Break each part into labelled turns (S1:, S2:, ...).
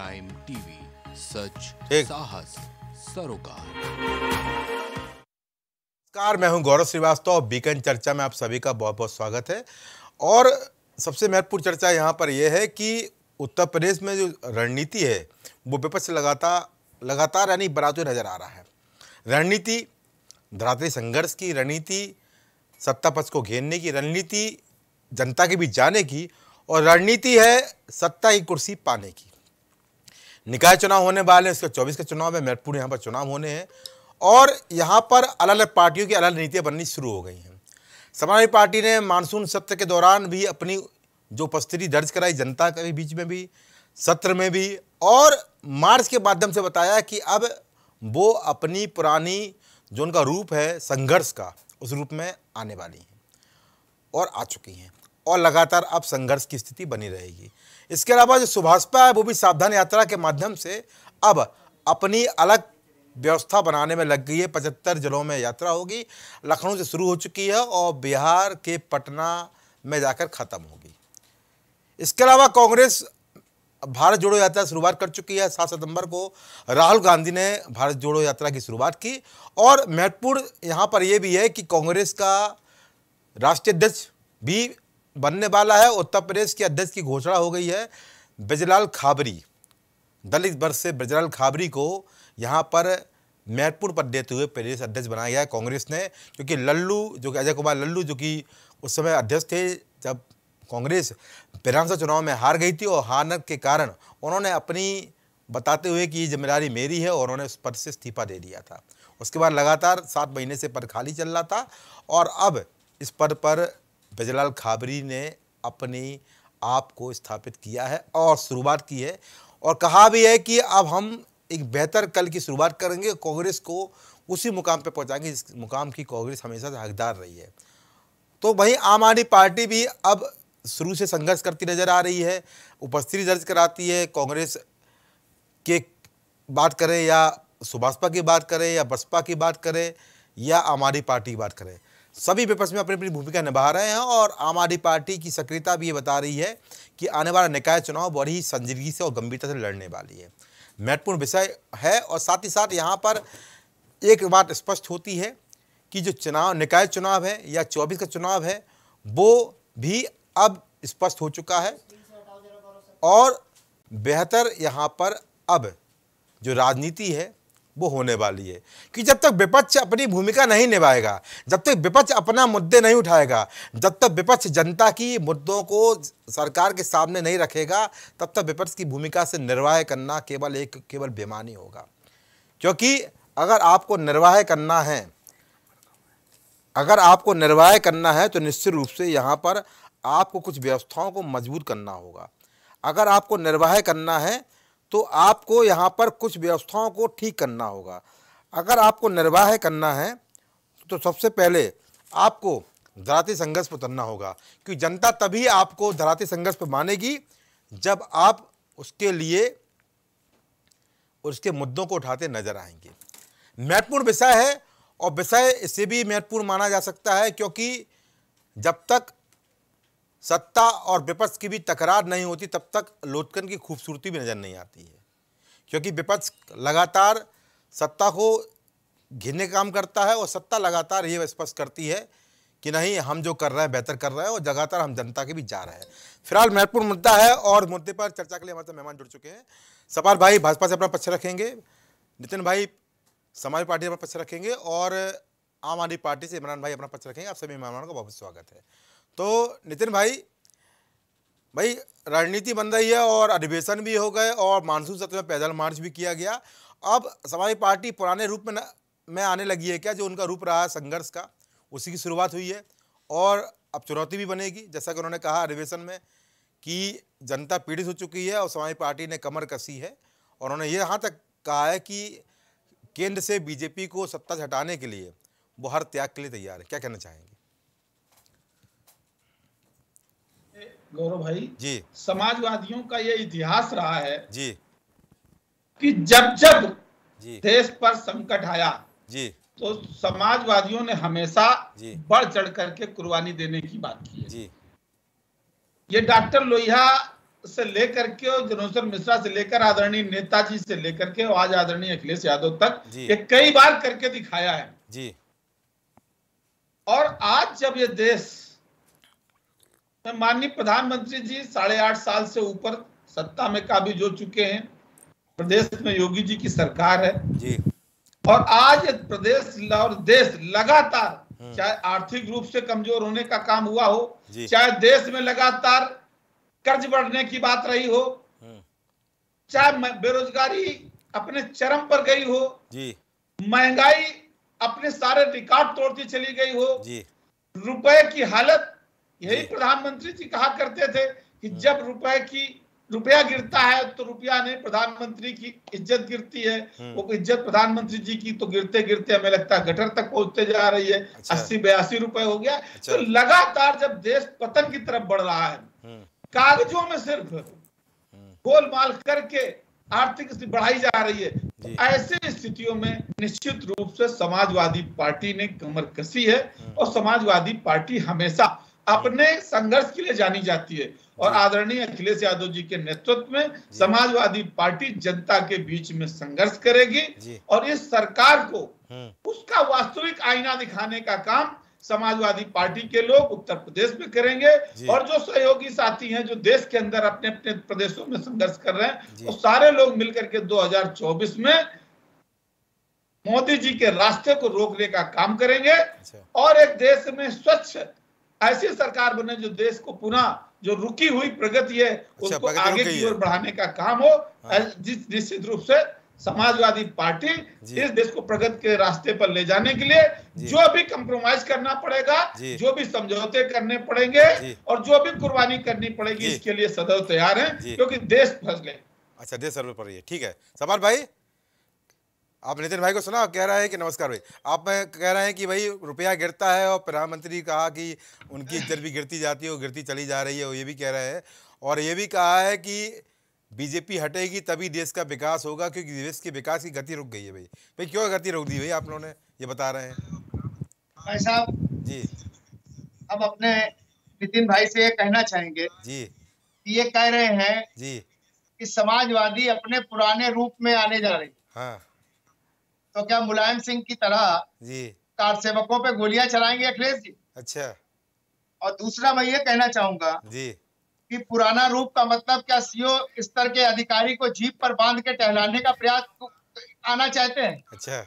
S1: Prime TV सच साहस सरोकार।
S2: नमस्कार मैं हूँ गौरव श्रीवास्तव बीकन चर्चा में आप सभी का बहुत बहुत स्वागत है। और सबसे महत्वपूर्ण चर्चा यहाँ पर यह है कि उत्तर प्रदेश में जो रणनीति है वो विपक्ष लगातार लगातार यानी बनाते हुए नज़र आ रहा है। रणनीति धरातली संघर्ष की रणनीति सत्ता पक्ष को घेरने की रणनीति जनता के बीच जाने की और रणनीति है सत्ता की कुर्सी पाने की। निकाय चुनाव होने वाले हैं, इसके चौबीस के चुनाव में महत्वपूर्ण यहाँ पर चुनाव होने हैं। और यहाँ पर अलग अलग पार्टियों की अलग अलग नीतियाँ बननी शुरू हो गई हैं। समाजवादी पार्टी ने मानसून सत्र के दौरान भी अपनी जो उपस्थिति दर्ज कराई, जनता के बीच में भी, सत्र में भी, और मार्च के माध्यम से बताया कि अब वो अपनी पुरानी जो उनका रूप है, संघर्ष का, उस रूप में आने वाली हैं और आ चुकी हैं। और लगातार अब संघर्ष की स्थिति बनी रहेगी। इसके अलावा जो सुभाषपा है वो भी सावधान यात्रा के माध्यम से, अब अपनी अलग व्यवस्था बनाने में लग गई है। पचहत्तर जिलों में यात्रा होगी, लखनऊ से शुरू हो चुकी है और बिहार के पटना में जाकर ख़त्म होगी। इसके अलावा कांग्रेस भारत जोड़ो यात्रा शुरुआत कर चुकी है, सात सितंबर को राहुल गांधी ने भारत जोड़ो यात्रा की शुरुआत की। और महत्वपूर्ण यहाँ पर यह भी है कि कांग्रेस का राष्ट्रीय अध्यक्ष भी बनने वाला है, उत्तर प्रदेश के अध्यक्ष की घोषणा हो गई है, ब्रजलाल खाबरी। दलित वर्ष से ब्रजलाल खाबरी को यहाँ पर महत्वपूर्ण पद देते हुए प्रदेश अध्यक्ष बनाया गया कांग्रेस ने, क्योंकि लल्लू, जो कि अजय कुमार लल्लू, जो कि उस समय अध्यक्ष थे, जब कांग्रेस विधानसभा चुनाव में हार गई थी और हारने के कारण उन्होंने अपनी बताते हुए कि ये ज़िम्मेदारी मेरी है और उन्होंने उस पद से इस्तीफा दे दिया था। उसके बाद लगातार सात महीने से पद खाली चल रहा था और अब इस पद पर ब्रजलाल खाबरी ने अपनी आप को स्थापित किया है और शुरुआत की है और कहा भी है कि अब हम एक बेहतर कल की शुरुआत करेंगे, कांग्रेस को उसी मुकाम पर पहुंचाएँगे जिस मुकाम की कांग्रेस हमेशा से हकदार रही है। तो वहीं आम आदमी पार्टी भी अब शुरू से संघर्ष करती नज़र आ रही है, उपस्थिति दर्ज कराती है, कांग्रेस के बात करें या सुभाषपा की बात करें या बसपा की बात करें या आम आदमी पार्टी की बात करें। सभी विपक्ष में अपनी अपनी भूमिका निभा रहे हैं और आम आदमी पार्टी की सक्रियता भी ये बता रही है कि आने वाला निकाय चुनाव बड़ी ही संजीदगी से और गंभीरता से लड़ने वाली है। महत्वपूर्ण विषय है और साथ ही साथ यहाँ पर एक बात स्पष्ट होती है कि जो चुनाव, निकाय चुनाव है या चौबीस का चुनाव है, वो भी अब स्पष्ट हो चुका है और बेहतर यहाँ पर अब जो राजनीति है वो होने वाली है। कि जब तक विपक्ष अपनी भूमिका नहीं निभाएगा, जब तक विपक्ष अपना मुद्दे नहीं उठाएगा, जब तक विपक्ष जनता की मुद्दों को सरकार के सामने नहीं रखेगा, तब तक विपक्ष की भूमिका से निर्वाह करना केवल एक, केवल बेमानी होगा। क्योंकि अगर आपको निर्वाह करना है, अगर आपको निर्वाह करना है तो निश्चित रूप से यहाँ पर आपको कुछ व्यवस्थाओं को मज़बूत करना होगा। अगर आपको निर्वाह करना है तो आपको यहाँ पर कुछ व्यवस्थाओं को ठीक करना होगा। अगर आपको निर्वाह करना है तो सबसे पहले आपको धराती संघर्ष पर उतरना होगा, क्योंकि जनता तभी आपको धराती संघर्ष पर मानेगी जब आप उसके लिए उसके मुद्दों को उठाते नज़र आएँगे। महत्वपूर्ण विषय है, और विषय इससे भी महत्वपूर्ण माना जा सकता है, क्योंकि जब तक सत्ता और विपक्ष की भी तकरार नहीं होती, तब तक लोटकन की खूबसूरती भी नज़र नहीं आती है। क्योंकि विपक्ष लगातार सत्ता को घिरने का काम करता है और सत्ता लगातार ये स्पष्ट करती है कि नहीं, हम जो कर रहे हैं, बेहतर कर रहे हैं और लगातार हम जनता के बीच जा रहे हैं। फ़िलहाल महत्वपूर्ण मुद्दा है और मुद्दे पर चर्चा के लिए हमारे मेहमान जुड़ चुके हैं। सपाल भाई भाजपा से अपना पक्ष रखेंगे, नितिन भाई समाज पार्टी अपना पक्ष रखेंगे और आम आदमी पार्टी से इमरान भाई अपना पक्ष रखेंगे। आप सभी मेहमानों का बहुत स्वागत है। तो नितिन भाई भाई रणनीति बन रही है और अधिवेशन भी हो गए और मानसून सत्र में पैदल मार्च भी किया गया। अब समाजवादी पार्टी पुराने रूप में न, में आने लगी है क्या जो उनका रूप रहा है संघर्ष का? उसी की शुरुआत हुई है और अब चुनौती भी बनेगी। जैसा कि उन्होंने कहा अधिवेशन में कि जनता पीड़ित हो चुकी है और समाजवादी पार्टी ने कमर कसी है। और उन्होंने ये यहाँ तक कहा है कि केंद्र से बीजेपी को सत्ता से हटाने के लिए वो हर त्याग के लिए तैयार है। क्या कहना चाहेंगे?
S3: गौरव भाई
S2: जी।
S3: समाजवादियों का ये इतिहास रहा है
S2: जी।
S3: कि जब जब
S2: जी।
S3: देश पर संकट आया
S2: जी।
S3: तो समाजवादियों ने हमेशा
S2: जी।
S3: बढ़ चढ़ करके कुर्बानी देने की बात की है।
S2: जी।
S3: ये डॉक्टर लोहिया से लेकर के और जनोसर मिश्रा से लेकर आदरणीय नेताजी से लेकर के आज आदरणीय अखिलेश यादव तक ये कई बार करके दिखाया है।
S2: जी।
S3: और आज जब ये देश में माननीय प्रधानमंत्री जी साढ़े आठ साल से ऊपर सत्ता में काबिज हो चुके हैं। प्रदेश में योगी जी की सरकार है।
S2: जी।
S3: और आज प्रदेश और देश लगातार चाहे आर्थिक रूप से कमज़ोर होने का काम हुआ हो चाहे देश में लगातार कर्ज बढ़ने की बात रही हो
S2: हम्म,
S3: चाहे बेरोजगारी अपने चरम पर गई हो
S2: जी।
S3: महँगाई अपने सारे रिकॉर्ड तोड़ती चली गई हो
S2: जी।
S3: रुपए की हालत यही प्रधानमंत्री जी कहा करते थे कि जब रुपए की रुपया गिरता है तो रुपया नहीं प्रधानमंत्री की इज़्ज़त गिरती है। वो इज़्ज़त प्रधानमंत्री जी की तो गिरते गिरते हमें लगता है गटर तक पहुँचते जा रही है।
S2: अच्छा।
S3: अस्सी बयासी रुपए हो गया।
S2: अच्छा।
S3: तो लगातार जब देश पतन की तरफ़ बढ़ रहा है
S2: हम्म,
S3: कागजों में सिर्फ़ गोलमाल करके आर्थिक स्थिति बढ़ाई जा रही है। तो ऐसे स्थितियों में निश्चित रूप से समाजवादी पार्टी ने कमर कसी है और समाजवादी पार्टी हमेशा अपने संघर्ष के लिए जानी जाती है। और आदरणीय अखिलेश यादव जी के नेतृत्व में समाजवादी पार्टी जनता के बीच में संघर्ष करेगी और इस सरकार को
S2: हम्म,
S3: उसका वास्तविक आईना दिखाने का काम समाजवादी पार्टी के लोग उत्तर प्रदेश में करेंगे। और जो सहयोगी साथी हैं जो देश के अंदर अपने अपने प्रदेशों में संघर्ष कर रहे हैं वो सारे लोग मिलकर के 2024 में मोदी जी के रास्ते को रोकने का काम करेंगे
S2: अच्छा।
S3: और एक देश में स्वच्छ ऐसी सरकार बने जो देश को पुनः जो रुकी हुई प्रगति है उसको आगे की ओर बढ़ाने का काम हो जिस निश्चित रूप से समाजवादी पार्टी इस देश को प्रगति के रास्ते पर ले जाने के लिए
S2: जो।
S3: भी कंप्रोमाइज करना पड़ेगा
S2: जो।
S3: भी समझौते करने पड़ेंगे और जो भी कुर्बानी करनी पड़ेगी इसके लिए सदैव तैयार हैं। क्योंकि देश फंस गए।
S2: अच्छा देश सर्वे पर ठीक है। सवाल भाई? आप नितिन भाई को सुना कह रहा है कि नमस्कार भाई। आप कह रहे हैं कि भाई रुपया गिरता है और प्रधानमंत्री कहा कि उनकी इज़्ज़त भी गिरती जाती है और गिरती चली जा रही है वो ये भी कह रहे हैं। और ये भी कहा है कि बीजेपी हटेगी तभी देश का विकास होगा क्योंकि देश के विकास की गति रुक गई है भाई। भाई क्यों गति रोक दी भाई आप लोगों ने ये बता रहे हैं?
S4: भाई साहब
S2: जी।
S4: हम अपने नितिन भाई से ये कहना चाहेंगे
S2: जी।
S4: ये कह रहे हैं
S2: जी।
S4: कि समाजवादी अपने पुराने रूप में आने जा रही
S2: हाँ।
S4: तो क्या मुलायम सिंह की तरह कार सेवकों पे गोलियाँ चलाएँगे अखिलेश जी?
S2: अच्छा।
S4: और दूसरा मैं ये कहना चाहूँगा
S2: जी।
S4: कि पुराना रूप का मतलब क्या सीओ स्तर के अधिकारी को जीप पर बाँध के टहलाने का प्रयास आना चाहते हैं?
S2: अच्छा।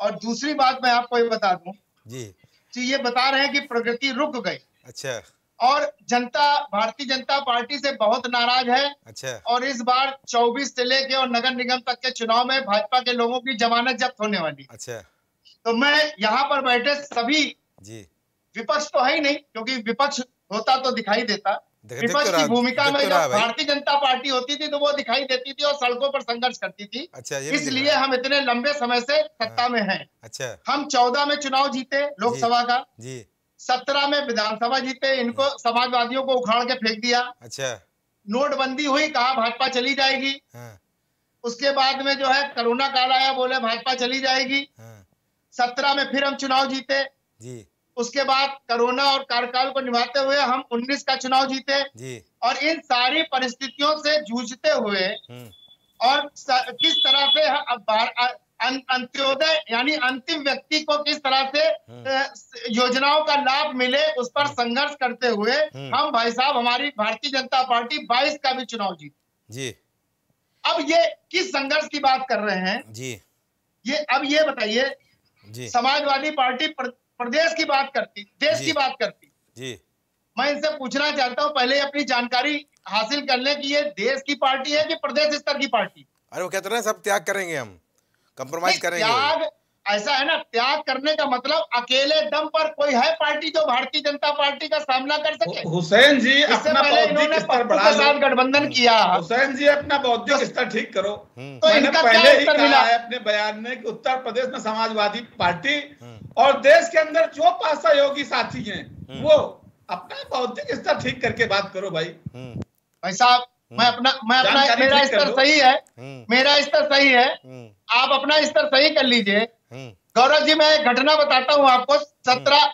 S4: और दूसरी बात मैं आपको ये बता दूँ
S2: जी।
S4: कि ये बता रहे हैं कि प्रगति रुक गई।
S2: अच्छा।
S4: और जनता भारतीय जनता पार्टी से बहुत नाराज़ है।
S2: अच्छा।
S4: और इस बार 24 से लेके और नगर निगम तक के चुनाव में भाजपा के लोगों की जमानत जब्त होने वाली।
S2: अच्छा।
S4: तो मैं यहाँ पर बैठे सभी
S2: जी।
S4: विपक्ष तो है ही नहीं क्योंकि विपक्ष होता तो दिखाई देता। विपक्ष की भूमिका में जब
S2: है।
S4: भारतीय जनता पार्टी होती थी तो वो दिखाई देती थी और सड़कों पर संघर्ष करती थी।
S2: अच्छा
S4: इसलिए हम इतने लंबे समय से सत्ता में हैं।
S2: अच्छा।
S4: हम चौदह में चुनाव जीते लोकसभा का।
S2: जी।
S4: सत्रह में विधानसभा जीते इनको समाजवादियों को उखाड़ के फेंक दिया।
S2: अच्छा।
S4: नोटबंदी हुई कहा भाजपा चली जाएगी।
S2: हाँ।
S4: उसके बाद में जो है कोरोना काल आया बोले भाजपा चली जाएगी।
S2: हाँ।
S4: सत्रह में फिर हम चुनाव जीते।
S2: जी।
S4: उसके बाद कोरोना और कार्यकाल को निभाते हुए हम 19 का चुनाव जीते।
S2: जी।
S4: और इन सारी परिस्थितियों से जूझते हुए
S2: हम्म।
S4: और किस तरह से अब अ- अंत्योदय यानी अंतिम व्यक्ति को किस तरह से योजनाओं का लाभ मिले उस पर संघर्ष करते हुए
S2: हम्म।
S4: हम भाई साहब हमारी भारतीय जनता पार्टी 22 का भी चुनाव जीती।
S2: जी।
S4: अब ये किस संघर्ष की बात कर रहे हैं?
S2: जी।
S4: ये अब ये बताइए समाजवादी पार्टी प्र- प्रदेश की बात करती देश की बात करती।
S2: जी।
S4: मैं इनसे पूछना चाहता हूँ पहले अपनी जानकारी हासिल कर ले कि ये देश की पार्टी है कि प्रदेश स्तर की पार्टी?
S2: अरे वो कहते रहे सब त्याग करेंगे हम। कंप्रोमाइज करेंगे।
S4: त्याग ऐसा है ना त्याग करने का मतलब अकेले दम पर कोई है पार्टी जो भारतीय जनता पार्टी का सामना कर सके?
S3: हुसैन जी अपना बौद्धिक स्तर बढ़ा
S4: साथ
S3: लो।
S4: गठबंधन किया।
S3: हुसैन जी अपना बौद्धिक स्तर ठीक करो।
S2: हम्म।
S4: तो इनका
S3: पहले ही कहा है अपने बयान में कि उत्तर प्रदेश में समाजवादी पार्टी
S2: हम्म।
S3: और देश के अंदर जो पास सहयोगी साथी हैं वो अपना बौद्धिक स्तर ठीक करके बात करो भाई।
S2: हम्म।
S4: भाई साहब मैं अपना मैं अपना मेरा स्तर सही है।
S2: हम्म।
S4: मेरा स्तर सही है।
S2: हम्म।
S4: आप अपना स्तर सही कर लीजिए।
S2: हम्म।
S4: गौरव जी मैं एक घटना बताता हूँ आपको। सत्रह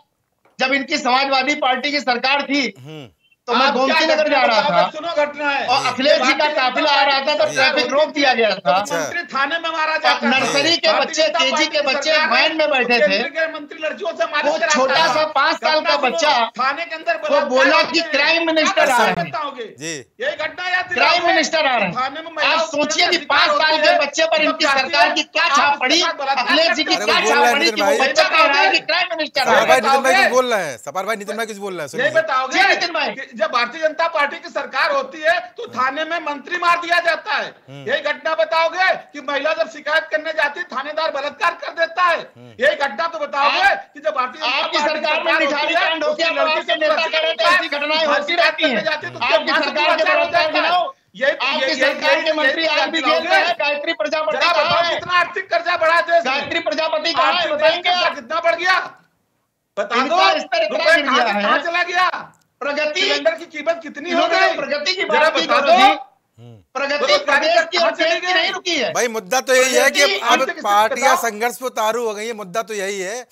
S4: जब इनकी समाजवादी पार्टी की सरकार थी
S2: हम्म।
S4: तो मैं गोमती नगर जा
S3: घटना
S4: रहा? था
S3: सुनो घटना है
S4: और अखिलेश जी का काफिला आ रहा था तो ट्रैफ़िक रोक दिया गया था
S2: अच्छा।
S3: मंत्री थाने में मारा जाता।
S4: नर्सरी के बच्चे, केजी के बच्चे वैन में बैठे
S3: तो
S4: थे।
S3: मंत्री लड़कियों से मालिश
S4: वो छोटा सा पाँच साल का बच्चा
S3: थाने के अंदर
S4: वो बोला कि क्राइम मिनिस्टर
S3: क्या
S4: आ रहे हैं।
S3: बताओगे?
S2: जी
S3: यही घटना याद
S4: क्राइम मिनिस्टर आ रहे
S3: थाने में
S4: हैं आप सोचिए कि पाँच साल के बच्चे पर इनकी सरकार की क्या छाप पड़ी अखिलेश जी की क्या छाप पड़ी कि वो बच्चा कह रहा है कि क्राइम मिनिस्टर
S2: सपार
S4: है
S2: भाई नितिन भाई कुछ बोल रहे हैं सपार भाई नितिन भाई कुछ बोल रहे हैं सुनिए
S3: बताओगे
S4: जी, नितिन भाई।
S3: जब भारतीय जनता पार्टी की सरकार होती है तो थाने में मंत्री मार दिया जाता है
S2: हम्म।
S3: यही घटना बताओगे कि महिला जब शिकायत करने जाती है थानेदार बलात्कार कर देता है
S2: हम्म।
S3: यही घटना तो बताओगे कि जब भारतीय जनता पार्टी की
S4: सरकार में
S3: सरकार
S4: निठारी
S3: होती है,
S4: कांड हो तो ऐसी घटनाएँ होती रहती हैं
S3: है तो
S4: आपकी सरकार के
S3: बलात्कार हो
S4: बलात्कार
S3: जाता है।
S4: गिनाओ
S3: यही
S4: आपकी
S3: यही-
S4: सरकार
S3: यही-
S4: के
S3: यही
S4: मंत्री आज भी जेल में
S3: दिलाओगे।
S4: है गायत्री प्रजापति
S3: जरा
S4: कहाँ
S3: बताओ
S4: है
S3: कितना आर्थिक कर्जा बढ़ा है देश?
S4: गायत्री प्रजापति है बताएँगे
S3: कितना बढ़ गया बता दो रुपए
S4: है।
S3: कहाँ चला गया
S4: प्रगति।
S3: सिलेंडर की कीमत कितनी हो गई?
S4: प्रगति की बात
S3: बता दो।
S4: प्रगति और
S3: चली
S4: देश की
S3: गई?
S4: नहीं रुकी है।
S2: भाई मुद्दा तो यही है कि
S4: प्रगति,
S2: अब पार्टियाँ। संघर्ष पे उतारू हो गई है। मुद्दा तो यही है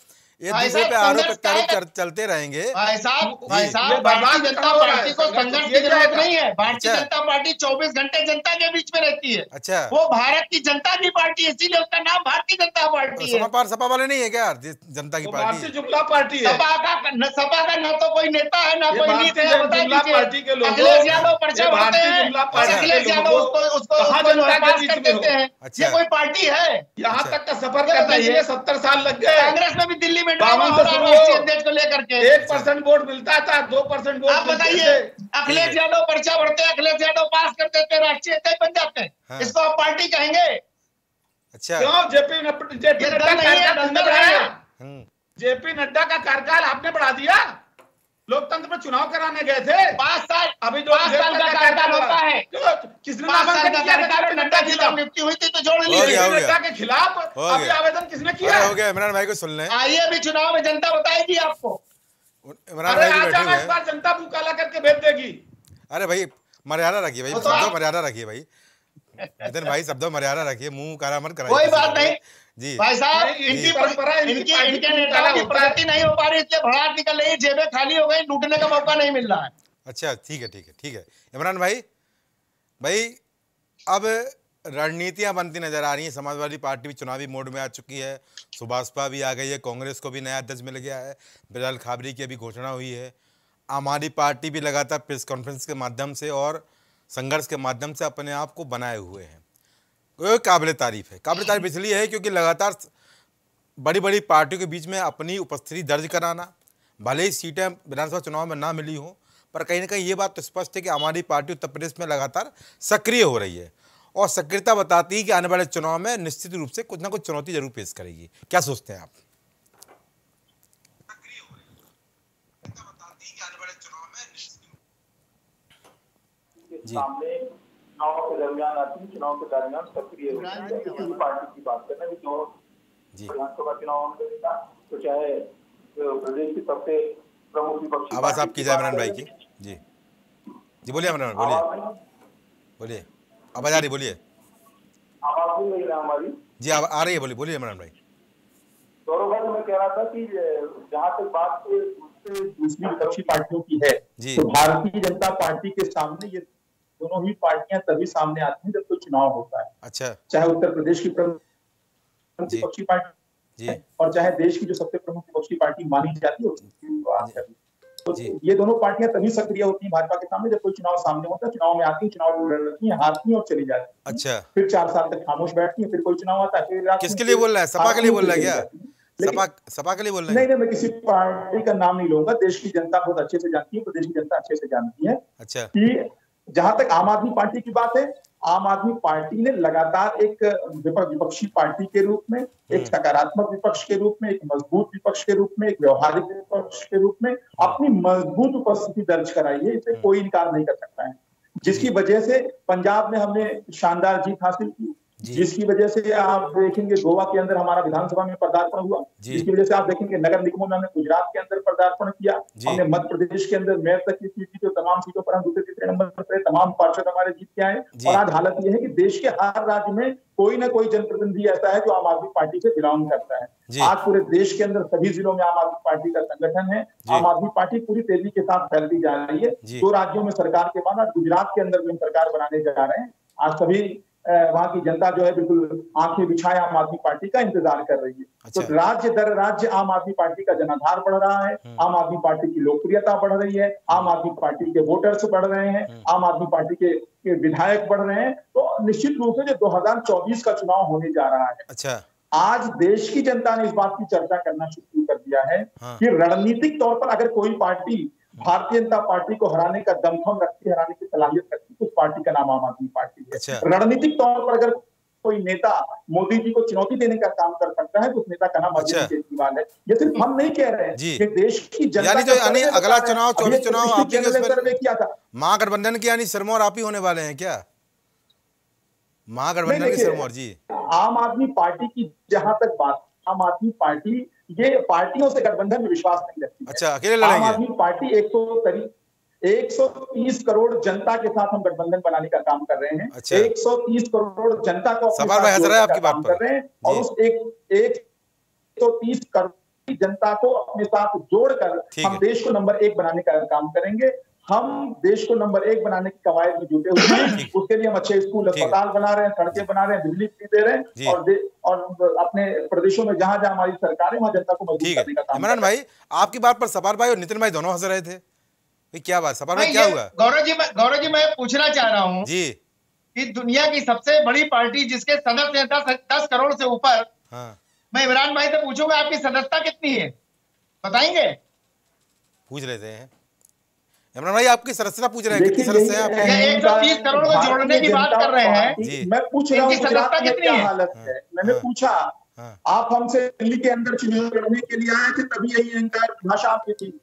S2: ये दूसरे पे आरोप प्रत्यारोप चल- चलते रहेंगे।
S4: भाई साहब भाई साहब भारतीय जनता
S3: हो
S4: पार्टी को
S3: संघर्ष
S4: की ज़रूरत नहीं है। भारतीय
S2: अच्छा।
S4: जनता पार्टी 24 घंटे जनता के बीच में रहती है।
S2: अच्छा।
S4: वो भारत की जनता की पार्टी है इसीलिए उसका नाम भारतीय जनता पार्टी है।
S2: सपा सपा वाले नहीं है क्या? जनता की पार्टी
S3: जुमला पार्टी है।
S4: सपा का न सपा का न तो कोई नेता है न कोई नीति है बता
S3: पार्टी के लोगों-
S4: अखिलेश यादव पर्चा भरते हैं। अखिलेश यादव उसको उसको
S3: जनता
S4: है
S3: के बीच में
S4: देते हैं।
S2: अच्छा।
S4: ये कोई पार्टी है?
S3: यहाँ
S2: अच्छा।
S3: तक का सफ़र
S4: करता।
S3: लिए सत्तर साल लग गए।
S4: कांग्रेस में भी दिल्ली में ड्रामा
S3: बावन
S4: हो
S3: से शुरू
S4: को लेकर के।
S3: एक परसेंट वोट मिलता था दो परसेंट वोट
S4: आप बताइए अखिलेश यादव पर्चा भरते अखिलेश यादव पास करते देते राष्ट्रीय अध्यक्ष बन जाते
S2: हाँ।
S4: इसको आप पार्टी कहेंगे?
S2: अच्छा।
S3: क्यों? जेपी।
S2: हम्म,
S3: जेपी नड्डा का कार्यकाल आपने बढ़ा दिया? लोकतंत्र में चुनाव कराने गए थे।
S4: पाँच साल
S3: अभी जो
S4: पाँच साल का कार्यकाल होता है।
S3: किसने
S4: नियुक्ति हुई थी तो जोड़
S2: हो
S4: लीजिए
S2: गया, हो
S3: जेपी
S2: गया।
S3: नड्डा के खिलाफ अभी आवेदन किसने किया?
S2: अरे हो गया। इमरान भाई को सुन लें
S4: आइए अभी चुनाव में जनता बताएगी आपको।
S2: इमरान भाई
S3: इस बार जनता करके भेज देगी।
S2: अरे भाई मर्यादा रखिए भाई।
S4: तो
S2: शब्दों मर्यादा रखिए भाई। नितिन भाई शब्दों मर्यादा रखिए। मुँह काला मत कराइए
S4: कोई बात नहीं। भाई साहब
S3: नहीं,
S4: इनकी
S3: इनकी परंपरा, इनकी
S4: नेताओं की
S3: होता
S4: प्रगति नहीं हो पा रही इसलिए भड़ास निकल रही है जेबें खाली हो गई लूटने का मौका नहीं मिल रहा है।
S2: अच्छा ठीक है ठीक है ठीक है। इमरान भाई भाई अब रणनीतियाँ बनती नज़र आ रही हैं। समाजवादी पार्टी भी चुनावी मोड में आ चुकी है। सुभाषपा भी आ गई है कांग्रेस को भी नया अध्यक्ष मिल गया है। बिलाल खाबरी की अभी घोषणा हुई है। आम आदमी पार्टी भी लगातार प्रेस कॉन्फ्रेंस के माध्यम से और संघर्ष के माध्यम से अपने आप को बनाए हुए हैं। काबिल तारीफ़ है। काबिल तारीफ़ इसलिए है क्योंकि लगातार बड़ी बड़ी पार्टियों के बीच में अपनी उपस्थिति दर्ज कराना भले ही सीटें विधानसभा चुनाव में ना मिली हों पर कहीं ना कहीं ये बात तो स्पष्ट है कि हमारी पार्टी उत्तर प्रदेश में लगातार सक्रिय हो रही है और सक्रियता बताती है कि आने वाले चुनाव में निश्चित रूप से कुछ ना कुछ चुनौती ज़रूर पेश करेगी। क्या सोचते हैं आप?
S5: के
S2: जी।
S5: चुनाव के दरमियान आती है चुनाव के दरमियान सक्रिय किसी भी पार्टी की बात करना भी जो। विधानसभा चुनाव में तो चाहे प्रदेश की सबसे प्रमुख विपक्षी
S2: आवाज़ आपकी इमरान भाई की। जी। जी बोलिए इमरान बोलिए। बोलिए। आवाज़ आ रही बोलिए।
S5: आवाज़ नहीं रही हमारी?
S2: जी आ, आ रही है बोलिए बोलिए इमरान भाई।
S5: गौरव भाई मैं कह रहा था कि जहाँ तक बात दूसरी विपक्षी पार्टियों की है
S2: जी।
S5: तो भारतीय जनता पार्टी के सामने ये दोनों ही पार्टियाँ तभी सामने आती हैं जब कोई चुनाव होता है।
S2: अच्छा।
S5: चाहे उत्तर प्रदेश की प्रमुख विपक्षी पार्टी
S2: जी।
S5: और चाहे देश की जो सबसे प्रमुख विपक्षी पार्टी मानी जाती है। तो ये दोनों पार्टियाँ तभी सक्रिय होती हैं भाजपा के सामने जब कोई चुनाव सामने होता है चुनाव में आती है चुनाव लड़ती हैं हारती है और चली जाती है।
S2: अच्छा।
S5: फिर चार साल तक खामोश बैठती है फिर कोई चुनाव आता है फिर
S2: किसके लिए बोल रहा है? सपा के लिए बोल रहा है क्या? सपा सपा के लिए बोल रहे
S5: नहीं नहीं मैं किसी पार्टी का नाम नहीं लूँगा। देश की जनता बहुत अच्छे से जानती है प्रदेश की जनता अच्छे से जानती है
S2: अच्छा।
S5: कि जहाँ तक आम आदमी पार्टी की बात है आम आदमी पार्टी ने लगातार एक विपक्षी पार्टी के रूप में एक सकारात्मक विपक्ष के रूप में एक मज़बूत विपक्ष के रूप में एक व्यवहारिक विपक्ष के रूप में अपनी मज़बूत उपस्थिति दर्ज कराई है इसे कोई इनकार नहीं कर सकता है जिसकी वजह से पंजाब में हमने शानदार जीत हासिल की। जिसकी वजह से आप देखेंगे गोवा के अंदर हमारा विधानसभा में पदार्पण हुआ। जिसकी वजह से आप देखेंगे नगर निगमों में हमने गुजरात के अंदर पदार्पण किया। हमने मध्य प्रदेश के अंदर मेयर तक की सीट थी, जो तमाम सीटों पर हम दूसरे तीसरे नंबर पर तमाम पार्षद हमारे जीत के आए। और आज हालत यह है कि देश के हर राज्य में कोई ना कोई जनप्रतिनिधि ऐसा है जो आम आदमी पार्टी से बिलोंग करता है। आज पूरे देश के अंदर सभी जिलों में आम आदमी पार्टी का संगठन है। आम आदमी पार्टी पूरी तेज़ी के साथ फैलती जा रही है। दो राज्यों में सरकार के बाद आज गुजरात के अंदर भी हम सरकार बनाने जा रहे हैं। आज सभी वहाँ की जनता जो है बिल्कुल आँखें बिछाए आम आदमी पार्टी का इंतज़ार कर रही है
S2: अच्छा।
S5: तो राज्य दर राज्य आम आदमी पार्टी का जनाधार बढ़ रहा है
S2: हम्म।
S5: आम आदमी पार्टी की लोकप्रियता बढ़ रही है आम आदमी पार्टी के वोटर्स बढ़ रहे हैं
S2: हम्म।
S5: आम आदमी पार्टी के, के विधायक बढ़ रहे हैं तो निश्चित रूप से जो 2024 का चुनाव होने जा रहा है
S2: अच्छा
S5: आज देश की जनता ने इस बात की चर्चा करना शुरू कर दिया है
S2: हाँ।
S5: कि रणनीतिक तौर पर अगर कोई पार्टी भारतीय जनता पार्टी को हराने का दमखम रखती है हराने की सलाहियत रखती उस पार्टी का नाम आम आदमी पार्टी
S2: अच्छा।
S5: है रणनीतिक तौर पर अगर कोई नेता मोदी जी को चुनौती देने का काम कर सकता है तो उस नेता का नाम
S2: अच्छा।
S5: अरविंद केजरीवाल है ये सिर्फ़ हम नहीं कह रहे हैं कि देश की जनता
S2: यानी अगला। चुनाव, 24
S5: एक
S2: चुनाव
S5: सर्वे किया था
S2: महागठबंधन के यानी सिरमौर आप ही होने वाले हैं क्या महागठबंधन के सिरमौर जी
S5: आम आदमी पार्टी की जहाँ तक बात आम आदमी पार्टी ये पार्टियों से गठबंधन में विश्वास नहीं रखती।
S2: अच्छा अकेले
S5: आम आदमी पार्टी एक सौ एक सौ तीस करोड़ जनता के साथ हम गठबंधन बनाने का काम कर रहे हैं
S2: अच्छा।
S5: एक सौ तीस करोड़ जनता को
S2: सवाल हंस रहा है आपकी बात पर।
S5: कर रहे हैं और उस एक एक सौ तीस करोड़ जनता को अपने साथ जोड़कर हम देश को नंबर एक बनाने का काम करेंगे हम देश को नंबर एक बनाने की कवायद में जुटे हुए हैं। उसके लिए हम अच्छे स्कूल अस्पताल बना रहे हैं सड़कें बना रहे हैं बिजली फ्री दे रहे हैं और और अपने प्रदेशों में जहाँ जहाँ हमारी सरकार है वहाँ जनता को मज़बूत करने का काम
S2: इमरान
S5: हैं।
S2: भाई आपकी बात पर सपार भाई और नितिन भाई दोनों हंस रहे थे। क्या बात सपार भाई क्या हुआ?
S4: गौरव जी मैं गौरव जी मैं पूछना चाह रहा हूँ
S2: जी।
S4: कि दुनिया की सबसे बड़ी पार्टी जिसके सदस्य हैं दस दस करोड़ से ऊपर
S2: हाँ।
S4: मैं इमरान भाई से पूछूँगा आपकी सदस्यता कितनी है? बताएँगे?
S2: पूछ रहे थे इमरान भाई आपकी सदस्यता पूछ रहे हैं? कितनी
S5: देखिए,
S2: है?
S5: यही
S2: आपके
S4: ये 130 करोड़ को जोड़ने की बात कर रहे हैं।
S5: मैं पूछ रहा हूँ गुजरात में क्या
S4: है?
S5: हालत है? मैंने
S2: हाँ।
S5: पूछा
S2: हाँ।
S5: आप हमसे दिल्ली के अंदर चुनाव लड़ने के लिए आए थे तभी यही अहंकार भाषा आपकी थी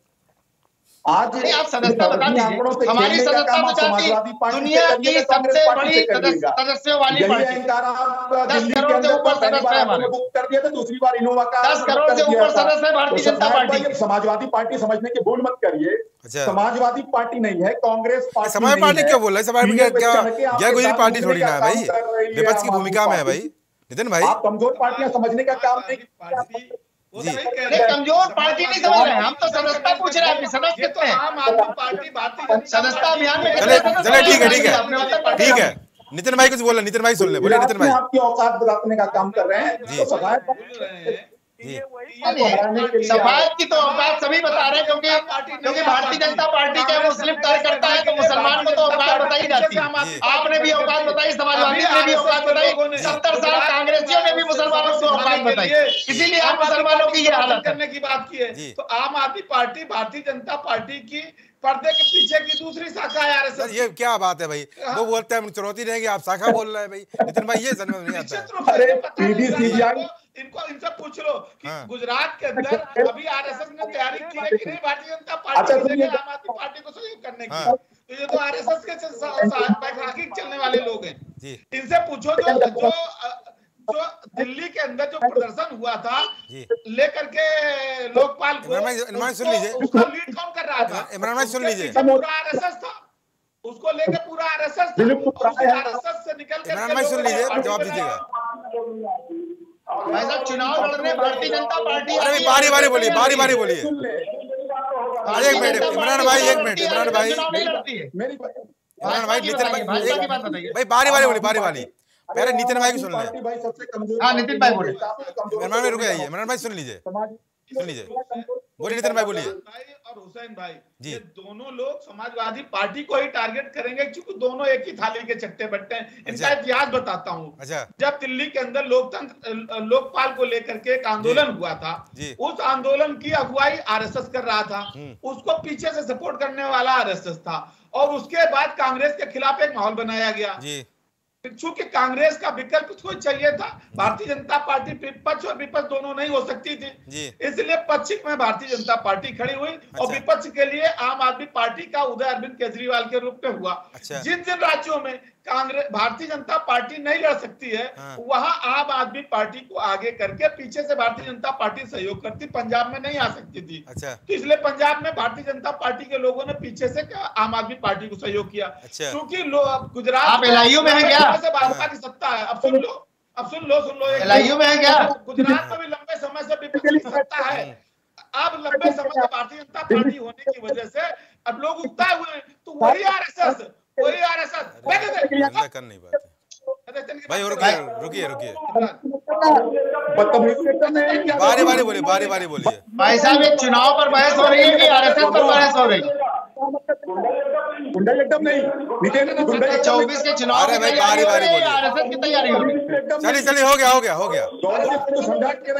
S5: आज
S4: आप सदस्यता बता दीजिए हमारी सदस्यता
S5: समाजवादी
S4: दी दुनिया की सबसे बड़ी। सदस्य- सदस्यों वाली पार्टी दस करोड़ से ऊपर सदस्य है हमारे।
S5: बुक कर दिया था दूसरी बार इनोवा का
S4: दस करोड़ से ऊपर सदस्य है भारतीय
S5: तो
S4: जनता पार्टी।
S5: समाजवादी पार्टी समझने के भूल मत करिए
S2: अच्छा।
S5: समाजवादी पार्टी नहीं है कांग्रेस पार्टी
S2: समाज पार्टी। क्यों बोल रहे हैं समाज पार्टी क्या क्या गुजरी पार्टी थोड़ी ना है भाई विपक्ष की भूमिका में है भाई नितिन भाई
S5: आप कमज़ोर पार्टियाँ समझने का काम नहीं
S3: हैं।
S4: कमज़ोर पार्टी नहीं समझ रहे हम तो सदस्यता पूछ रहे हैं समझ
S3: के तो आम आदमी पार्टी भारतीय
S4: सदस्यता अभियान में
S2: चले चले ठीक है ठीक है। ठीक है। नितिन भाई कुछ बोला नितिन भाई सुन ले बोले नितिन भाई।
S5: आपकी औकात बताने का काम कर रहे हैं।
S2: जी।
S5: सफायत
S3: बोल रहे हैं
S2: जी
S4: सफायत की तो औकात सभी बता रहे हैं क्योंकि क्योंकि भारतीय जनता पार्टी के मुस्लिम कार्यकर्ता है तो मुसलमान को तो औकात बताई जाती है। आपने भी औकात बताई समाजवादी ने भी औकात बताई। सत्तर साल कांग्रेसियों ने भी मुसलमानों को औकात बताई। इसीलिए आप मुसलमानों की ये हालत
S3: करने की बात की है। तो आम आदमी पार्टी भारतीय जनता पार्टी की पर्दे के पीछे की दूसरी शाखा है
S2: सर
S3: आरएसएस
S2: ये क्या बात है भाई? वो बोलते हैं चुनौती रहेगी आप शाखा बोल रहे हैं भाई। नितिन भाई ये समझ नहीं आता
S3: इनको इनसे पूछ लो कि
S2: हाँ।
S3: गुजरात के अंदर अभी आरएसएस ने तैयारी की है कि नहीं? भारतीय जनता पार्टी
S5: अच्छा,
S3: की आम आदमी पार्टी को सहयोग करने की।
S2: हाँ।
S3: तो ये तो आरएसएस के स- स- स- बैकलागी चलने वाले लोग हैं। इनसे पूछो जो जो जो दिल्ली के अंदर जो प्रदर्शन हुआ था लेकर के लोकपाल को
S2: इमरान भाई- सुन लीजिए।
S3: उसको लीड कौन कर रहा था?
S2: इमरान- भाई सुन लीजिए।
S3: पूरा आरएसएस था। उसको लेकर पूरा आरएसएस। आरएसएस से निकल कर
S2: इमरान भाई सुन लीजिए जवाब दीजिएगा।
S4: भाई साहब चुनाव लड़ने भारतीय जनता पार्टी
S2: अरे बारी बारी बोलिए बारी बारी बोलिए। एक मिनट, इमरान भाई, एक मिनट, इमरान भाई।
S4: चुनाव नहीं लड़ती है।
S5: मेरी
S2: इमरान भाई नितिन भाई
S4: की बात बताइए।
S2: भाई बारी बारी बोली बारी बारी। पहले नितिन भाई को सुन
S5: पार्टी
S2: ले
S5: भाई सबसे
S4: हाँ, नितिन भाई बोले।
S2: इमरान भाई रुक जाइए इमरान भाई सुन लीजिए सुन लीजिए। बोलिए नितिन भाई बोलिए।
S3: हुसैन भाई ये दोनों लोग समाजवादी पार्टी को ही टारगेट करेंगे क्योंकि दोनों एक ही थाली के चट्टे बट्टे हैं। इनका
S2: अच्छा।
S3: इतिहास बताता हूँ
S2: अच्छा।
S3: जब दिल्ली के अंदर लोकतंत्र लोकपाल को लेकर के एक आंदोलन हुआ था उस आंदोलन की अगुवाई आरएसएस कर रहा था।
S2: हम्म।
S3: उसको पीछे से सपोर्ट करने वाला आरएसएस था और उसके बाद कांग्रेस के खिलाफ एक माहौल बनाया गया। चूँकि कांग्रेस का विकल्प कोई चाहिए था भारतीय जनता पार्टी विपक्ष और विपक्ष दोनों नहीं हो सकती थी इसलिए पक्ष में भारतीय जनता पार्टी खड़ी हुई
S2: अच्छा। और।
S3: विपक्ष के लिए आम आदमी पार्टी का उदय अरविंद केजरीवाल के रूप में हुआ
S2: अच्छा।
S3: जिन जिन राज्यों में कांग्रेस भारतीय जनता पार्टी नहीं लड़ सकती है
S2: हाँ।
S3: वहाँ आम आदमी पार्टी को आगे करके पीछे से भारतीय जनता पार्टी सहयोग करती पंजाब में नहीं आ सकती थी
S2: अच्छा
S3: तो इसलिए पंजाब में भारतीय जनता पार्टी के लोगों ने पीछे से आम आदमी पार्टी को सहयोग किया
S2: अच्छा।
S3: क्योंकि गुजरात
S4: में हैं क्या?
S3: से भाजपा की सत्ता है अब सुन लो अब सुन लो सुन लो
S4: में हैं क्या?
S3: गुजरात में भी लंबे समय से विपक्ष की सत्ता है अब लंबे समय से भारतीय जनता पार्टी होने की वजह से अब लोग उगता हुए तो वही आरएसएस वही आरएसएस
S2: कर नहीं पाते भाई और रुकिए रुकिए रुकिए।
S5: बदतमीजी करते
S2: बारी बारी बोलिए बारी बारी बोलिए।
S4: भाई साहब ये चुनाव पर बहस हो रही है कि आरएसएस पर बहस हो रही है? चौबीस के चुनाव
S2: अरे भाई, बारी- बारी बोलिए।
S4: आरएसएस की तैयारी हो रही
S2: चलिए चलिए हो गया हो गया हो गया।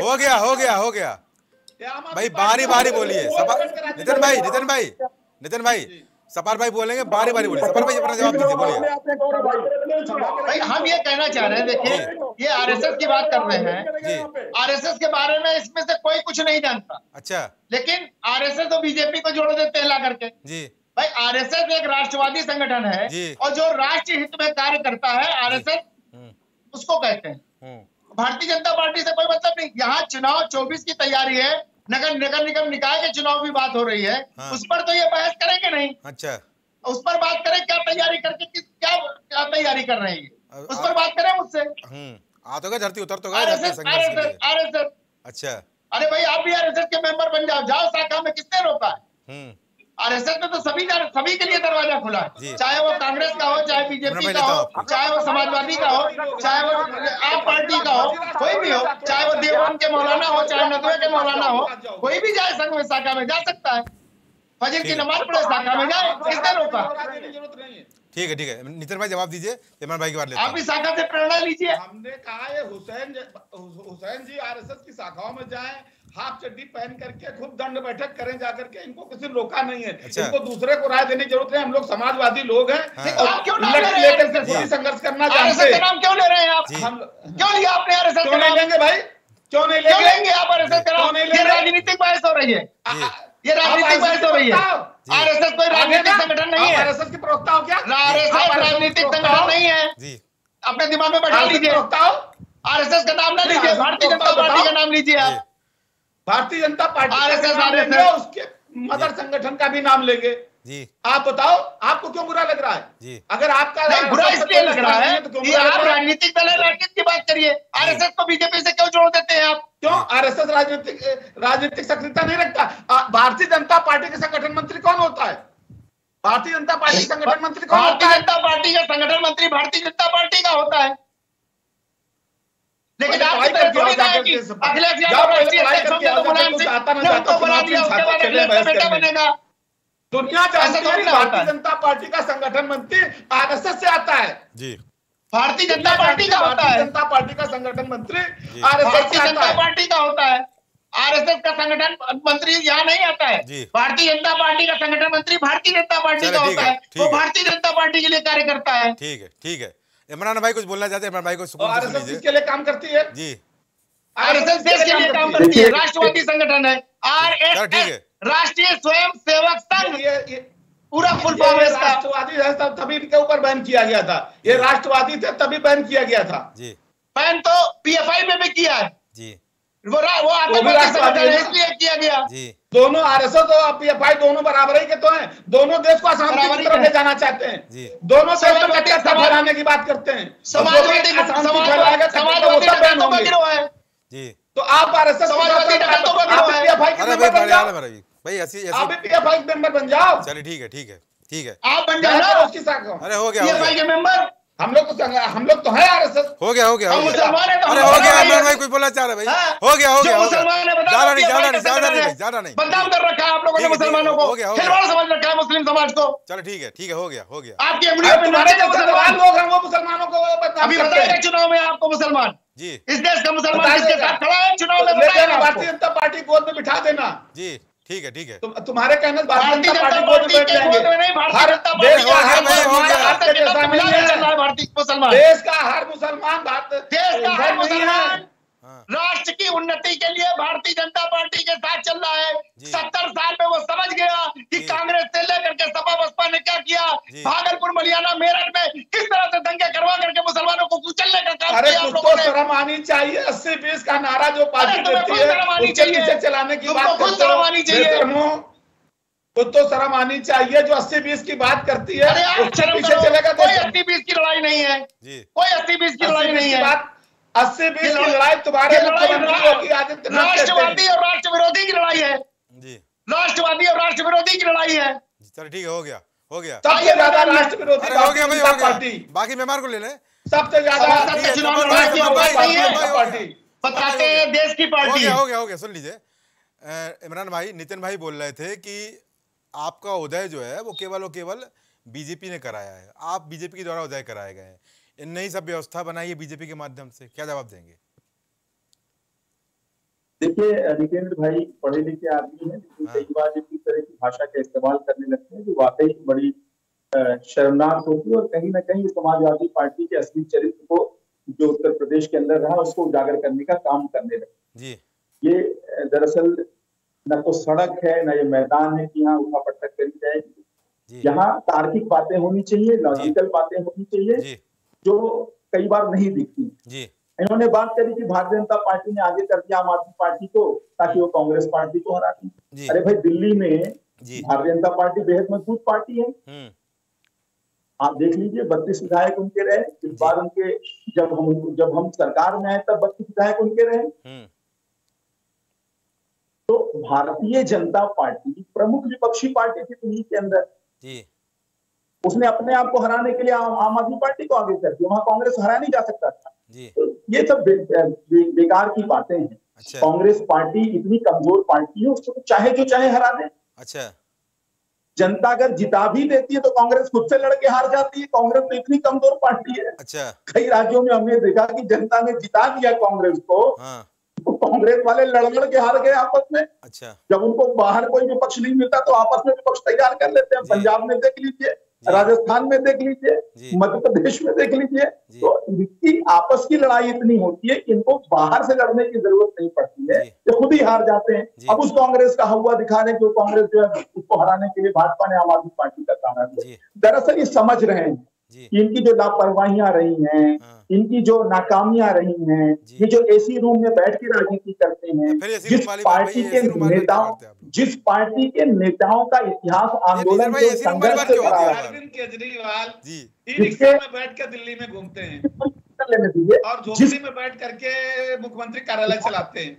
S2: हो गया हो गया हो गया। भाई बारी बारी बोलिए। नितिन भाई नितिन भाई नितिन भाई। सपार भाई बोलेंगे बारी बारी बोलिए। सपार भाई अपना जवाब दीजिए बोलिए।
S5: भाई
S4: हम ये कहना चाह रहे हैं देखिए ये आरएसएस की बात कर रहे हैं। आरएसएस के बारे में इसमें से कोई कुछ नहीं जानता।
S2: अच्छा।
S4: लेकिन आरएसएस तो बीजेपी को जोड़ देते हैं ला करके।
S2: जी।
S4: भाई आरएसएस एक राष्ट्रवादी संगठन है और जो राष्ट्र हित में कार्य करता है आरएसएस
S2: हम्म,
S4: उसको कहते हैं।
S2: हम्म,
S4: भारतीय जनता पार्टी से कोई मतलब नहीं। यहाँ चुनाव 24 की तैयारी है नगर नगर निगम निकाय के चुनाव की बात हो रही है
S2: हाँ।
S4: उस पर तो ये बहस करेंगे नहीं?
S2: अच्छा।
S4: उस पर बात करें क्या तैयारी करके किस क्या क्या तैयारी कर रहे हैं उस पर बात करें मुझसे।
S2: हम्म आ तो गए धरती उतर तो गए अच्छा।
S4: अरे भाई आप भी आरएसएस के मेंबर बन जाओ जाओ शाखा में किसने रोका है?
S2: हम्म।
S4: आरएसएस में तो सभी का सभी के लिए दरवाज़ा खुला है। चाहे वो कांग्रेस का हो चाहे बीजेपी का
S2: हो
S4: चाहे वो समाजवादी का हो चाहे वो आप पार्टी का हो कोई भी हो चाहे वो देवान के मौलाना हो चाहे नदवे के मौलाना हो कोई भी जाए संघ में शाखा में जा सकता है। फजर की नमाज़ पढ़े शाखा में जाए किसने रोका?
S2: ठीक है ठीक है। नितिन भाई जवाब दीजिए इमरान भाई की बात लेता
S4: आप
S2: हूँ।
S4: भी शाखा से प्रेरणा लीजिए।
S3: हमने कहा ये हुसैन हुसैन जी आरएसएस की शाखाओं में जाएँ हाफ़ चड्डी पहन करके खुद दंड बैठक करें जाकर के इनको किसी ने रोका नहीं है।
S2: अच्छा।
S3: इनको दूसरे को राय देने की ज़रूरत है हम लोग समाजवादी लोग हैं।
S2: हाँ।
S3: और
S4: क्यों?
S3: लेकर संघर्ष करना
S4: चाहते हैं। क्यों ले रहे हैं आप?
S3: हम
S4: क्यों लिया आपने आरएसएस
S3: क्यों नहीं लेंगे भाई? क्यों नहीं लेंगे?
S4: आप आरएसएस का नाम? ये राजनीतिक बहस हो रही है। ये राजनीतिक बहस हो रही है। आरएसएस कोई राजनीतिक संगठन नहीं है।
S3: आरएसएस के प्रवक्ता हो क्या?
S4: आरएसएस राजनीतिक संगठन नहीं है।
S2: जी।
S4: अपने दिमाग में बैठा लीजिए।
S3: प्रवक्ता हो?
S4: आरएसएस का नाम ना लीजिए। भारतीय जनता पार्टी का नाम लीजिए आप।
S3: भारतीय जनता पार्टी
S4: आरएसएस
S3: उसके मदर संगठन का भी नाम लेंगे।
S2: जी।
S3: आप बताओ आपको क्यों बुरा लग रहा है?
S2: जी।
S3: अगर आपका
S4: नहीं बुरा इसलिए लग रहा है
S3: तो
S4: आप राजनीतिक दल है राजनीति की बात करिए। आरएसएस को बीजेपी से क्यों जोड़ देते हैं आप?
S3: क्यों? आरएसएस राजनीतिक राजनीतिक सक्रियता नहीं रखता। भारतीय जनता पार्टी के संगठन मंत्री कौन होता है? भारतीय जनता पार्टी के संगठन मंत्री कौन होता
S4: भारतीय
S3: है?
S4: जनता पार्टी का संगठन मंत्री भारतीय जनता पार्टी का होता है। लेकिन आप अखिलेश यादव राष्ट्रीय अध्यक्ष होंगे तो मुलायम सिंह
S3: आता ना
S4: ने
S3: जाता
S4: उनको बना
S3: चुनाव
S4: दिया उसके बाद
S3: के लिए
S4: अखिलेश का
S3: बहस
S4: बेटा
S3: करने।
S4: बनेगा।
S3: दुनिया जानती है कि
S4: ना होता
S3: भारतीय जनता पार्टी का संगठन मंत्री आरएसएस से आता है?
S2: जी।
S4: भारतीय जनता पार्टी का होता है?
S3: जनता पार्टी का संगठन मंत्री। आरएसएस
S4: भारतीय जनता पार्टी का होता है। आरएसएस का संगठन मंत्री यहाँ नहीं आता है। भारतीय जनता पार्टी का संगठन मंत्री भारतीय जनता पार्टी का होता
S2: है,
S4: है। वो भारतीय जनता पार्टी के लिए कार्य करता है।
S2: ठीक है ठीक है। इमरान भाई कुछ बोलना चाहते हैं? इमरान भाई को सुकून से सुन
S3: आरएसएस किसके लिए काम करती है?
S2: जी।
S4: आरएसएस देश के लिए काम
S3: करती
S4: है? राष्ट्रवादी संगठन है।
S2: चलो, ठीक है।
S4: आर राष्ट्रीय स्वयं सेवक संघ।
S3: ये ये
S4: पूरा फुल फॉर्म है
S3: राष्ट्रवादी तभी इनके ऊपर बैन किया गया था। ये राष्ट्रवादी थे तभी बैन किया गया था।
S2: जी।
S4: बैन तो पीएफआई में भी किया है।
S2: जी।
S4: वो रा, वो आतंकवादी? इसलिए किया गया।
S2: जी।
S3: दोनों आरएसएस और पीएफआई दोनों बराबर ही के तो हैं। दोनों देश को अशांति की तरफ़ ले जाना चाहते हैं।
S2: जी।
S3: दोनों देश
S4: समाज-
S3: फैलाने की बात करते हैं।
S4: समाजवादी समाजवादी
S3: तो आप आरएसएस
S4: समाजवादी
S2: भाई ऐसी
S3: आप पीएफआई मेंबर बन जाओ।
S2: चलिए ठीक है ठीक है ठीक है।
S4: आप बन जाओ ना
S3: उसकी शाखा
S2: अरे हो गया
S4: पीएफआई के मेंबर
S3: हम लोग तो हम लोग तो है आरएसएस
S2: हो गया हो गया
S4: हम मुसलमान हैं तो
S2: अरे हो गया इमरान भाई कुछ बोलना चाह रहे भाई।
S4: हाँ।
S2: हो गया हो गया हो
S4: मुसलमान है बता
S2: ज़्यादा नहीं ज़्यादा नहीं ज़्यादा नहीं ज़्यादा नहीं।
S4: बदनाम कर रखा है आप लोगों ने मुसलमानों को। खिलवाड़ समझ रखा है मुस्लिम समाज को।
S2: चलो ठीक है ठीक है हो गया हो गया।
S4: आपकी उंगलियों पे
S3: तुम्हारे
S4: नाचे
S3: जैसे
S4: मुसलमान
S3: लोग हैं वो मुसलमानों को
S4: अभी बताएगा चुनाव में आपको मुसलमान?
S2: जी।
S4: इस देश का मुसलमान। किसके साथ खड़ा है? चुनाव में आपको।
S3: भारतीय जनता पार्टी गोद में बिठा देना।
S2: जी। ठीक है ठीक है।
S3: तुम तुम्हारे कहने भारतीय
S4: भारतीय
S3: जनता पार्टी
S4: के गोद में नहीं भारतीय जनता
S3: देश
S4: पार्टी
S3: देश का हर मुसलमान भारत
S4: देश का हर मुसलमान। राष्ट्र की उन्नति के लिए भारतीय जनता पार्टी के साथ चल रहा है। सत्तर साल में वो समझ गया कि कांग्रेस से लेकर के सपा बसपा ने क्या किया। भागलपुर मलियाना मेरठ में किस तरह से दंगे करवा करके मुसलमानों को कुचलने का काम
S3: अरे तो शर्म आनी चाहिए अस्सी बीस का नारा जो पार्टी देती है
S4: शर्म आनी चाहिए।
S3: चलाने की बात
S4: खुद शर्म आनी चाहिए।
S3: खुद तो शर्म आनी चाहिए जो अस्सी बीस की बात करती है
S4: अरे
S3: पीछे चलेगा
S4: कोई
S3: तो
S4: अस्सी बीस की लड़ाई नहीं है। कोई अस्सी बीस की लड़ाई नहीं है।
S3: बात अस्सी बीस की
S4: लड़ाई-
S3: लड़ाई तुम्हारे मुख्यमंत्री योगी आदित्यनाथ
S4: राष्ट्रवादी और राष्ट्र विरोधी की लड़ाई है।
S2: जी।
S4: राष्ट्रवादी और राष्ट्र विरोधी की लड़ाई है।
S2: चलो ठीक है हो गया हो गया।
S3: सबसे ज़्यादा राष्ट्र विरोधी
S2: हो गया भाई हो गया।
S3: पार्टी।
S2: बाकी मेहमान को ले लें।
S3: सबसे ज़्यादा
S4: चुनाव
S3: पार्टी
S4: बताते हैं देश की
S2: हो
S4: पार्टी।
S2: गया हो गया हो गया सुन लीजिए। इमरान भाई नितिन भाई बोल रहे थे कि आपका उदय जो है वो केवल और केवल बीजेपी ने कराया है। आप बीजेपी के द्वारा उदय कराए गए हैं। ही सब व्यवस्था बनाई है बीजेपी के माध्यम से क्या जवाब देंगे?
S5: देखिए नितेंद्र भाई पढ़े लिखे आदमी हैं लेकिन
S2: हाँ।
S5: कई बार जब इस तरह की भाषा का इस्तेमाल करने लगते हैं जो वाकई बड़ी शर्मनाक होती है और कहीं ना कहीं समाजवादी पार्टी के असली चरित्र को जो उत्तर प्रदेश के अंदर रहा उसको उजागर करने का काम करने लगे।
S2: जी।
S5: ये दरअसल न तो सड़क है न ये मैदान है कि यहाँ उठा पटक करी जाएगी। यहाँ तार्किक बातें होनी चाहिए लॉजिकल बातें होनी चाहिए।
S2: जी
S5: कई बार नहीं दिखती। इन्होंने बात करी कि भारतीय जनता पार्टी ने आगे कर दिया आम आदमी पार्टी को ताकि वो कांग्रेस पार्टी को हरा दें। अरे भाई दिल्ली में भारतीय जनता पार्टी बेहद मज़बूत पार्टी है।
S2: हम्म।
S5: आप देख लीजिए बत्तीस विधायक उनके रहे। इस बार उनके जब हम जब हम सरकार में आए तब बत्तीस विधायक उनके रहे।
S2: हम्म।
S5: तो भारतीय जनता पार्टी प्रमुख विपक्षी पार्टी थी दिल्ली के अंदर।
S2: जी।
S5: उसने अपने आप को हराने के लिए आम आदमी पार्टी को आगे कर दिया वहाँ कांग्रेस हरा नहीं जा सकता था। तो ये सब बे, बे, बेकार की बातें हैं।
S2: अच्छा।
S5: कांग्रेस पार्टी इतनी कमज़ोर पार्टी है उसको तो चाहे जो चाहे हरा दे।
S2: अच्छा।
S5: जनता अगर जिता भी देती है तो कांग्रेस खुद से लड़के हार जाती है। कांग्रेस तो इतनी कमज़ोर पार्टी है।
S2: अच्छा।
S5: कई राज्यों में हमने देखा कि जनता ने जिता दिया कांग्रेस को
S2: हाँ।
S5: तो कांग्रेस वाले लड़ लड़ के हार गए आपस में।
S2: अच्छा।
S5: जब उनको बाहर कोई विपक्ष नहीं मिलता तो आपस में विपक्ष तैयार कर लेते हैं। पंजाब में देख लीजिए। राजस्थान में देख लीजिए मध्य प्रदेश में देख लीजिए तो इनकी आपस की लड़ाई इतनी होती है कि इनको बाहर से लड़ने की ज़रूरत नहीं पड़ती है ये खुद ही हार जाते हैं। अब उस कांग्रेस का हुआ दिखा रहे हैं कांग्रेस जो है उसको हराने के लिए भाजपा ने आम आदमी पार्टी का
S2: जी।
S5: लिया दरअसल ये समझ रहे हैं इनकी जो लापरवाहियाँ रही हैं
S2: हाँ।
S5: इनकी जो नाकामियाँ रही हैं ये जो एसी रूम में बैठ के राजनीति करते हैं जिस
S2: वाली बात
S5: पार्टी के नेताओं
S2: हैं।
S5: जिस पार्टी के नेताओं का इतिहास आंदोलन के संघर्ष से भरा
S2: है?
S3: अरविंद केजरीवाल
S2: जी।
S3: रिक्शा में बैठ कर दिल्ली में घूमते हैं। और
S5: जिस
S3: झोपड़ी में बैठ करके मुख्यमंत्री कार्यालय चलाते हैं।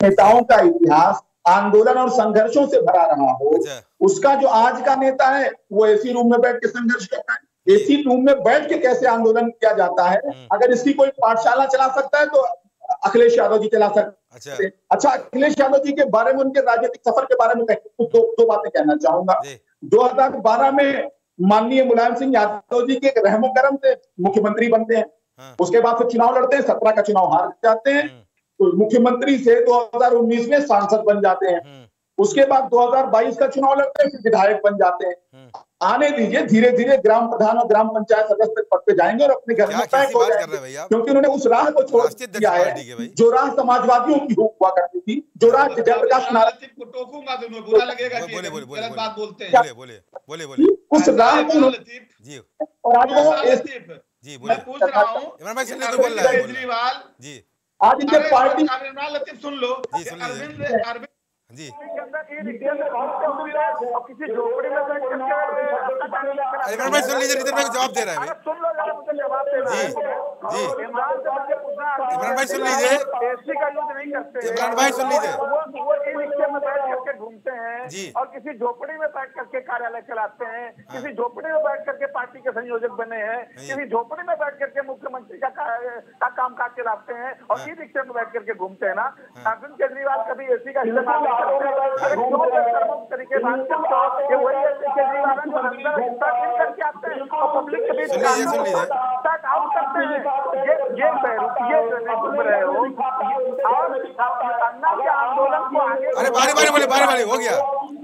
S5: नेताओं का इतिहास आंदोलन और संघर्षों से भरा रहा हो
S2: अच्छा।
S5: उसका जो आज का नेता है वो एसी रूम में बैठ के संघर्ष करता है। एसी रूम में बैठ के कैसे आंदोलन किया जाता है?
S2: हम्म।
S5: अगर इसकी कोई पाठशाला चला सकता है तो अखिलेश यादव जी चला सकते
S2: अच्छा।
S5: अच्छा अखिलेश यादव जी के बारे में उनके राजनीतिक सफ़र के बारे में कुछ दो, दो बातें कहना चाहूँगा।
S2: जी।
S5: 2012 में माननीय मुलायम सिंह यादव जी के रहम रहमो करम से मुख्यमंत्री बनते हैं।
S2: हाँ।
S5: उसके बाद फिर चुनाव लड़ते हैं सत्रह का चुनाव हार जाते हैं।
S2: हम्म,
S5: तो मुख्यमंत्री से 2019 में सांसद बन जाते हैं।
S2: हम्म,
S5: उसके बाद 2022 का चुनाव लड़ते हैं फिर विधायक बन जाते हैं।
S2: हम्म।
S5: आने दीजिए धीरे धीरे ग्राम प्रधान और ग्राम पंचायत सदस्य तक पद पे जाएँगे और अपने घर में पैक हो जाएँगे।
S2: हैं
S5: क्योंकि उन्होंने उस राह को छोड़
S2: राष्ट्रीय
S5: दिया है जो राह समाजवादियों की हुआ करती थी जो राह जयप्रकाश नारायण
S3: लतीफ को टोकूँगा तो उन्हें बुरा लगेगा
S2: बोले, बोले, बोले,
S3: गलत
S2: बोले।
S3: बात बोलते हैं।
S2: बोले बोले
S5: उस राह को
S2: जी।
S5: और आज वो
S2: जी बोले
S3: पूछ रहा हूँ
S2: तो।
S3: केजरीवाल
S2: जी।
S5: आज इनके पार्टी
S3: लतीफ सुन लो। अरविंद अरविंद
S2: जी।
S6: अरे
S2: भाई सुन लीजिए नितिन भाई को जवाब दे रहा है जी,
S6: है।
S2: जी।
S6: इमरान से मुझे पूछना
S2: इमरान भाई सुन लीजिए।
S6: एसी का यूज़ नहीं करते
S2: इमरान भाई सुन लीजिए।
S6: वो वो ई रिक्शे में बैठ करके घूमते हैं
S2: जी।
S6: और किसी झोपड़ी में बैठ करके कार्यालय चलाते हैं। किसी झोपड़ी में बैठ करके पार्टी के संयोजक बने हैं। किसी झोपड़ी में बैठ करके मुख्यमंत्री का का- का काम काज चलाते हैं और ई रिक्शे में बैठ करके घूमते हैं ना। अरविंद केजरीवाल कभी एसी का इस्तेमाल तरीके से बात करते हो कि वही अरविंद केजरीवाल हैं करके आते हैं और पब्लिक के बीच आउट करते हैं। ये ये ये घूम रहे हो। और अन्ना के आंदोलन को आगे
S2: अरे बारी बारी बोले बारी बारी हो गया।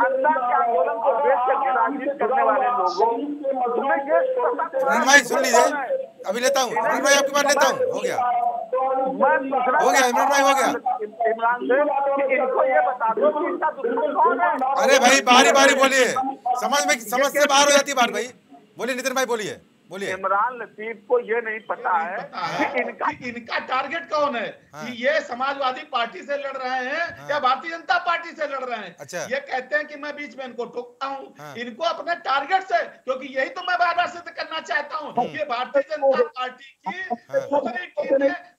S6: अन्ना के आंदोलन को बेच करके राजनीति करने वाले लोगों ये
S2: भाई सुन लीजिए। अभी लेता हूँ। इमरान भाई आपके बात लेता हूँ। हो गया। हो गया, इमरान भाई, हो गया।
S6: इमरान से इनको ये बता दो कि इनका दुश्मन कौन है?
S2: अरे भाई बारी बारी बोलिए। समझ में समझ से बाहर हो जाती है बात भाई। बोलिए नितिन भाई बोलिए। बोलिए
S6: इमरान लतीफ को ये नहीं पता है
S3: पता है
S6: कि इनका
S3: कि इनका टारगेट कौन है
S2: हाँ।
S3: कि ये समाजवादी पार्टी से लड़ रहे हैं
S2: हाँ।
S3: या भारतीय जनता पार्टी से लड़ रहे हैं
S2: अच्छा।
S3: ये कहते हैं कि मैं बीच में इनको टोकता हूँ
S2: हाँ।
S3: इनको अपने टारगेट से क्योंकि यही तो मैं बार बार सिद्ध करना चाहता हूँ ये भारतीय जनता पार्टी की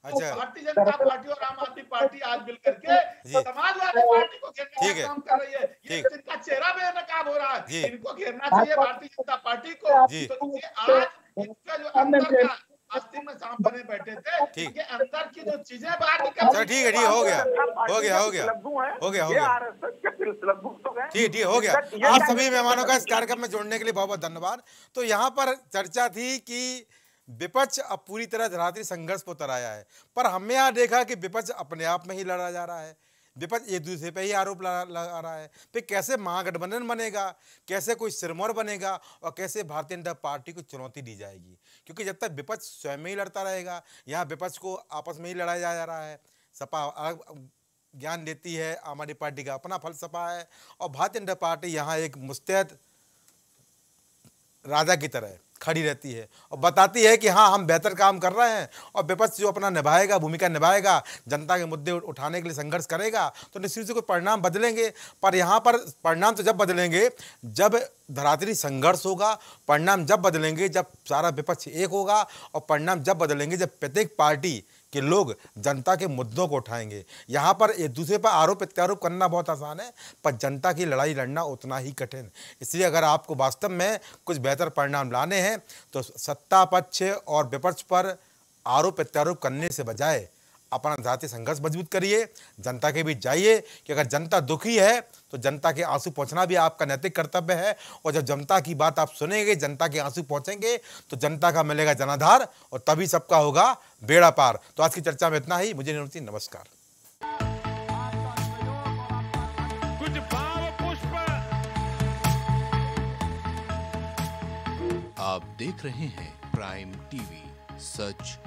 S3: तो
S2: अच्छा।
S3: भारतीय जनता पार्टी और आम आदमी पार्टी आज मिल करके समाजवादी पार्टी को घेरने
S2: ठीक
S3: का
S2: है।
S3: काम कर रही है। ये
S2: ठीक।
S3: इनका चेहरा बेनकाब हो रहा है। इनको घेरना चाहिए भारतीय जनता पार्टी को।
S2: जी।
S3: तो ये आज इनका जो अंदर का अस्थिर में सांप बने बैठे थे
S2: ठीक।
S3: इनके अंदर की जो चीज़ें बाहर निकल
S2: चलो ठीक है ठीक हो गया। हो गया हो गया।
S6: हो।
S2: गया हो गया।
S6: हैं
S2: ठीक ठीक हो गया। आप सभी मेहमानों का इस कार्यक्रम में जोड़ने के लिए बहुत बहुत धन्यवाद। तो यहाँ पर चर्चा थी कि विपक्ष अब पूरी तरह धरातरी संघर्ष को उतर आया है। पर हमने यहाँ देखा कि विपक्ष अपने आप में ही लड़ा जा रहा है। विपक्ष एक दूसरे पे ही आरोप लगा लगा रहा है। फिर कैसे महागठबंधन बनेगा? कैसे कोई सिरमौर बनेगा? और कैसे भारतीय जनता पार्टी को चुनौती दी जाएगी? क्योंकि जब तक विपक्ष स्वयं में ही लड़ता रहेगा, यहाँ विपक्ष को आपस में ही लड़ाया जा रहा है। सपा अलग ज्ञान देती है, आम आदमी पार्टी का अपना फलसफा है। और भारतीय जनता पार्टी यहाँ एक मुस्तैद राजा की तरह खड़ी रहती है और बताती है कि हाँ हम बेहतर काम कर रहे हैं और विपक्ष जो अपना निभाएगा, भूमिका निभाएगा, जनता के मुद्दे उठाने के लिए संघर्ष करेगा तो निश्चित से कोई परिणाम बदलेंगे। पर यहाँ पर परिणाम तो जब बदलेंगे, जब धरातरी संघर्ष होगा, परिणाम जब बदलेंगे, जब सारा विपक्ष एक होगा और परिणाम जब बदलेंगे, जब प्रत्येक पार्टी के लोग जनता के मुद्दों को उठाएँगे। यहाँ पर एक दूसरे पर आरोप प्रत्यारोप करना बहुत आसान है, पर जनता की लड़ाई लड़ना उतना ही कठिन। इसलिए अगर आपको वास्तव में कुछ बेहतर परिणाम लाने हैं तो सत्ता पक्ष और विपक्ष पर आरोप प्रत्यारोप करने से बजाय अपना जातीय संघर्ष मज़बूत करिए जनता के बीच जाइए कि अगर जनता दुखी है तो जनता के आँसू पहुँचना भी आपका नैतिक कर्तव्य है। और जब जनता की बात आप सुनेंगे जनता के आँसू पहुँचेंगे तो जनता का मिलेगा जनाधार और तभी सबका होगा बेड़ा पार। तो आज की चर्चा में इतना ही। मुझे निवृत्ति नमस्कार।
S7: कुछ भाव पुष्प।
S1: आप देख रहे हैं प्राइम टीवी सच